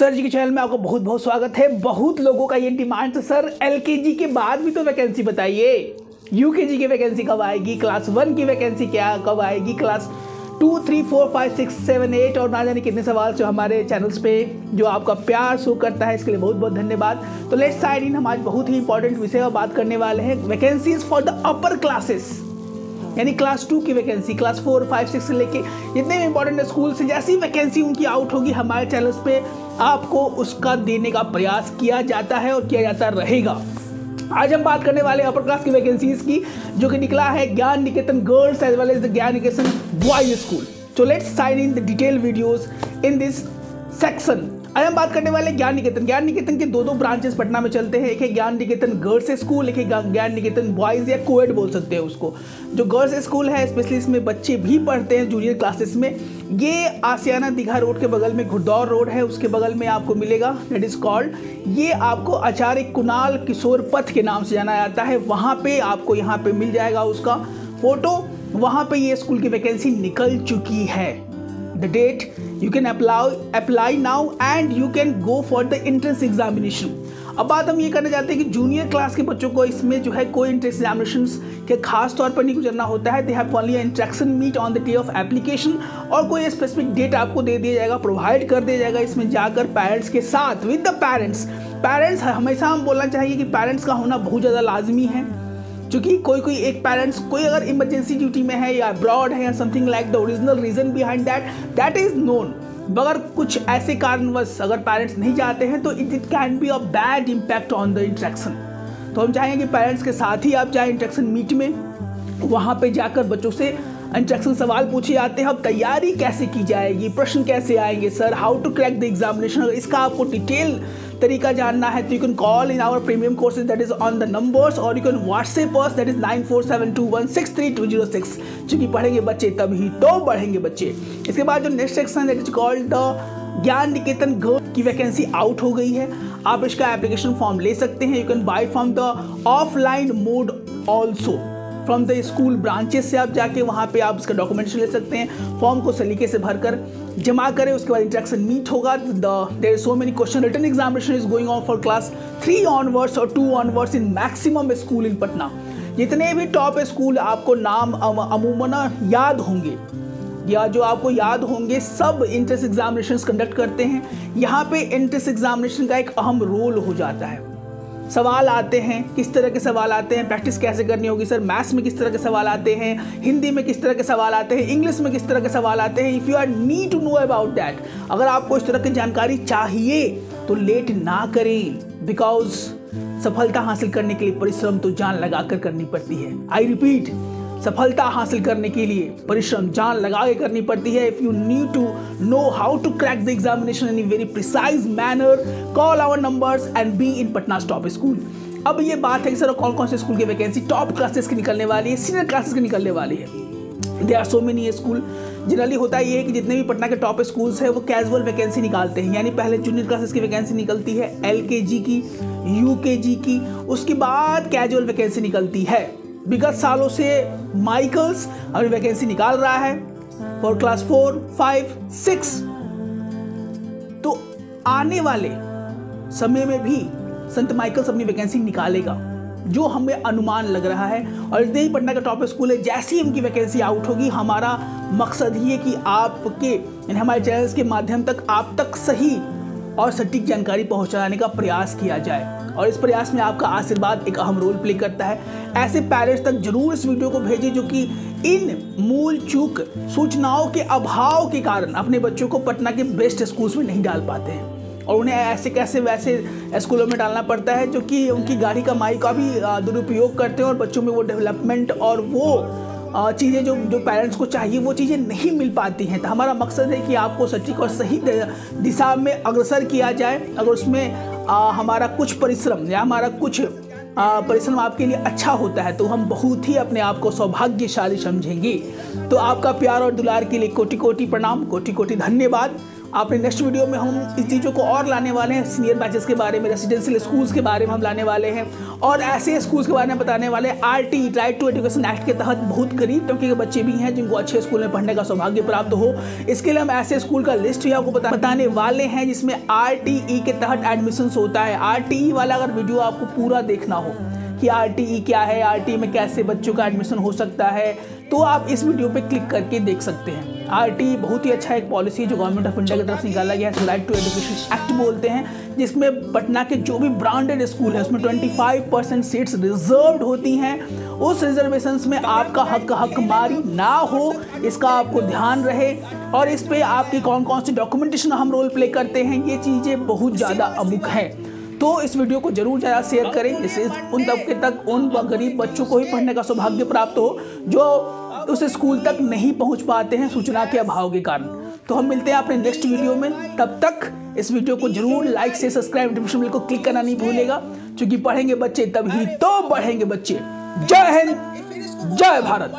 Sir जी के channel में आपका बहुत बहुत स्वागत है। बहुत लोगों का ये डिमांड है सर, एलकेजी के बाद भी तो वैकेंसी बताइए। यू यूकेजी की वैकेंसी कब आएगी? क्लास वन की वैकेंसी क्या कब आएगी? Class two, three, four, five, six, seven, eight और ना जाने कितने सवाल जो हमारे चैनल्स पे जो आपका प्यार शो करता है, इसके लिए बहुत बहुत धन्यवाद। तो लेट्स साइड इन हम आज बहुत ही इंपॉर्टेंट विषय पर बात करने वाले हैं। Vacancies for the upper classes यानी क्लास टू की vacancy class four five six से लेके जितने भी इंपॉर्टेंट स्कूल से जैसी वैकेंसी उनकी आउट होगी, हमारे चैनल्स पे आपको उसका देने का प्रयास किया जाता है और किया जाता रहेगा। आज हम बात करने वाले अपर क्लास की वैकेंसीज की, जो कि निकला है Gyan Niketan girls as well as the Gyan Niketan boys school so let's sign in the detail videos in this section आज हम बात करने वाले ज्ञान निकेतन। ज्ञान निकेतन के दो दो ब्रांचेस पटना में चलते हैं। एक है ज्ञान निकेतन गर्ल्स स्कूल एक है ज्ञान निकेतन बॉयज़ या कोएड बोल सकते हैं उसको। जो गर्ल्स स्कूल है स्पेशली इसमें बच्चे भी पढ़ते हैं जूनियर क्लासेस में, ये आसियाना दीघा रोड के बगल में घुड़दौर रोड है, उसके बगल में आपको मिलेगा दैट इज़ कॉल्ड ये आपको आचार्य कुणाल किशोर पथ के नाम से जाना जाता है। वहाँ पे आपको यहाँ पे मिल जाएगा उसका फ़ोटो वहाँ पे ये स्कूल की वैकेंसी निकल चुकी है। The date you can apply apply now and you can go for the entrance examination अब बात हम ये करना चाहते हैं कि जूनियर क्लास के बच्चों को इसमें जो है कोई इंट्रेंस एग्जामिनेशन के खास तौर पर नहीं गुजरना होता है। They have only interaction meet on the day of application और कोई स्पेसिफिक डेट आपको दे दिया जाएगा प्रोवाइड कर दिया जाएगा इसमें जाकर पेरेंट्स के साथ विद द पेरेंट्स पेरेंट्स हमेशा हम बोलना चाहिए कि पेरेंट्स का होना बहुत ज़्यादा लाजमी है। क्योंकि कोई कोई एक पेरेंट्स कोई अगर इमरजेंसी ड्यूटी में है या अब्रॉड है या something like the original reason behind that that is known मगर कुछ ऐसे कारणवश अगर पेरेंट्स नहीं जाते हैं तो it it can be a bad impact on the interaction तो हम चाहेंगे कि पेरेंट्स के साथ ही आप जाए इंट्रैक्शन मीट में, वहाँ पे जाकर बच्चों से इंट्रैक्शन सवाल पूछे जाते हैं। अब तैयारी कैसे की जाएगी? प्रश्न कैसे आएँगे sir how to crack the examination इसका आपको डिटेल तरीका जानना है तो you can call in our premium courses that is on the numbers और you can WhatsApp us that is nine four seven two one six three two zero six चूँकि पढ़ेंगे बच्चे तभी तो बढ़ेंगे बच्चे। इसके बाद जो next section that is called the Gyan Niketan girl की वैकेंसी आउट हो गई है। आप इसका एप्लीकेशन फॉर्म ले सकते हैं you can buy from the offline mode also from the school branches से आप जाके वहाँ पे आप उसका डॉक्यूमेंटेशन ले सकते हैं। फॉर्म को सलीके से भरकर जमा करें, उसके बाद इंट्रैक्शन मीट होगा। There so many question return examination is going on for class three onwards और two onwards in maximum school in Patna जितने भी टॉप स्कूल आपको नाम अमूमन याद होंगे, या जो आपको याद होंगे, सब इंट्रेंस एग्जामिनेशन कंडक्ट करते हैं। यहाँ पे इंट्रेंस एग्जामिनेशन का एक अहम रोल हो जाता है। सवाल आते हैं, किस तरह के सवाल आते हैं प्रैक्टिस कैसे करनी होगी सर मैथ्स में किस तरह के सवाल आते हैं? हिंदी में किस तरह के सवाल आते हैं? इंग्लिश में किस तरह के सवाल आते हैं? If you are need to know about that अगर आपको इस तरह की जानकारी चाहिए तो लेट ना करें बिकॉज़ सफलता हासिल करने के लिए परिश्रम तो जान लगा कर करनी पड़ती है। आई रिपीट सफलता हासिल करने के लिए परिश्रम, जान लगा के करनी पड़ती है। If you need to know how to crack the examination in very precise manner call our numbers and be in Patna top school अब ये बात है कि सर कौन कौन से स्कूल की वैकेंसी टॉप क्लासेस की निकलने वाली है सीनियर क्लासेस की निकलने वाली है? There are so many school generally होता ये है कि जितने भी पटना के टॉप स्कूल्स हैं, वो कैजुअल वैकेंसी निकालते हैं। यानी पहले जूनियर क्लासेस की वैकेंसी निकलती है एल की यूकेजी की, उसके बाद कैजुअल वैकेंसी निकलती है। विगत सालों से माइकल्स अभी वैकेंसी निकाल रहा है। For class four five six तो आने वाले समय में भी संत माइकल्स अपनी वैकेंसी निकालेगा, जो हमें अनुमान लग रहा है। और इतने ही पटना का टॉप स्कूल है, जैसे ही उनकी वैकेंसी आउट होगी, हमारा मकसद ये कि आपके, यानी हमारे चैनल्स के माध्यम तक आप तक सही और सटीक जानकारी पहुँचाने का प्रयास किया जाए। और इस प्रयास में आपका आशीर्वाद एक अहम रोल प्ले करता है। ऐसे पेरेंट्स तक ज़रूर इस वीडियो को भेजें जो कि इन मूल चूक सूचनाओं के अभाव के कारण अपने बच्चों को पटना के बेस्ट स्कूल्स में नहीं डाल पाते हैं। और उन्हें ऐसे कैसे वैसे स्कूलों में डालना पड़ता है जो कि उनकी गाड़ी का माई का भी दुरुपयोग करते हैं और बच्चों में वो डेवलपमेंट और वो चीज़ें जो जो पेरेंट्स को चाहिए, वो चीज़ें नहीं मिल पाती हैं। तो हमारा मकसद है कि आपको सटीक और सही दिशा में अग्रसर किया जाए। अगर उसमें आ, हमारा कुछ परिश्रम या हमारा कुछ परिश्रम आपके लिए अच्छा होता है तो हम बहुत ही अपने आप को सौभाग्यशाली समझेंगे। तो आपका प्यार और दुलार के लिए कोटि कोटि प्रणाम कोटि कोटि धन्यवाद। अपने नेक्स्ट वीडियो में हम इस चीज़ों को और लाने वाले हैं सीनियर बैचेस के बारे में रेसिडेंशियल स्कूल्स के बारे में हम लाने वाले हैं और ऐसे स्कूल्स के बारे में बताने वाले R T right to education act के तहत बहुत गरीब तबके के बच्चे भी हैं जिनको अच्छे स्कूल में पढ़ने का सौभाग्य प्राप्त हो। इसके लिए हम ऐसे स्कूल का लिस्ट भी आपको बता, बताने वाले हैं जिसमें आरटीई के तहत एडमिशन होता है। आरटीई वाला अगर वीडियो आपको पूरा देखना हो कि आरटीई क्या है आरटीई में कैसे बच्चों का एडमिशन हो सकता है तो आप इस वीडियो पर क्लिक करके देख सकते हैं। आरटी बहुत ही अच्छा एक पॉलिसी जो गवर्नमेंट ऑफ़ इंडिया की तरफ़ से निकाला गया है। राइट टू एजुकेशन एक्ट बोलते हैं, जिसमें पटना के जो भी ब्रांडेड स्कूल है, उसमें 25 परसेंट सीट्स रिज़र्व होती हैं। उस रिजर्वेशन में आपका हक हक मारी ना हो, इसका आपको ध्यान रहे। और इस पर आपकी कौन कौन सी डॉक्यूमेंटेशन हम रोल प्ले करते हैं, ये चीज़ें बहुत ज़्यादा अमुक है। तो इस वीडियो को ज़रूर ज़्यादा शेयर करें। जिससे उन तबके तक उन गरीब बच्चों को ही पढ़ने का सौभाग्य प्राप्त हो, जो उस स्कूल तक नहीं पहुँच पाते हैं सूचना के अभाव के कारण। तो हम मिलते हैं अपने नेक्स्ट वीडियो में। तब तक इस वीडियो को ज़रूर लाइक से सब्सक्राइब नोटिफिकेशन बिल को क्लिक करना नहीं भूलेगा। क्योंकि पढ़ेंगे बच्चे, तभी तो बढ़ेंगे बच्चे। जय हिंद, जय भारत।